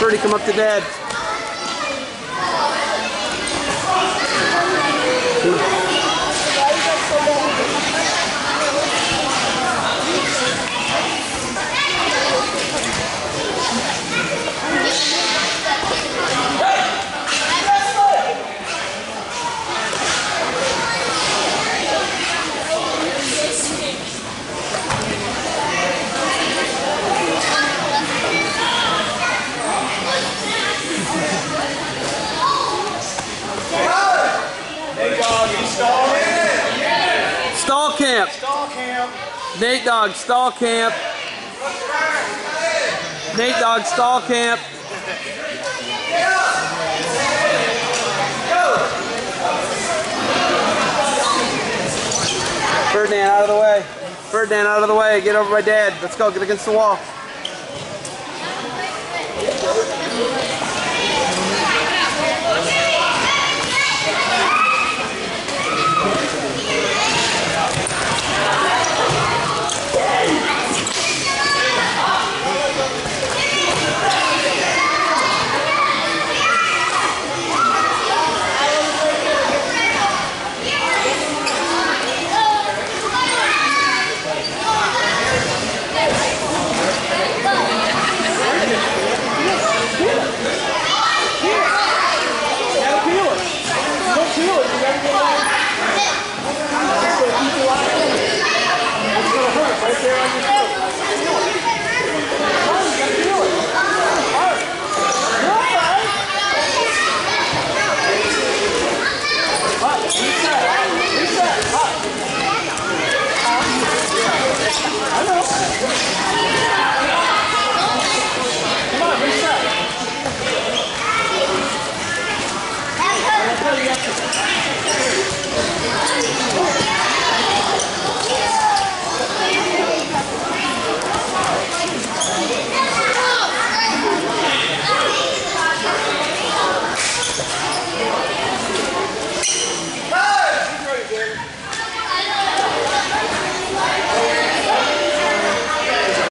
Birdie, come up to dad. Hey, doggy, stall in. Stall camp. Nate Dogg, stall camp. Nate Dogg, stall camp. Ferdinand, out of the way. Ferdinand, out of the way. Get over by dad. Let's go. Get against the wall.